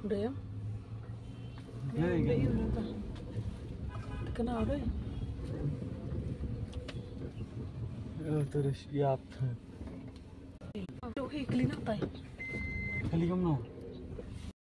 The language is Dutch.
Udah ya? Ya, Udah ya. yuk, udah. dat is Oh, terus siap. Aduh, hei, eh, kelina tay. Kali.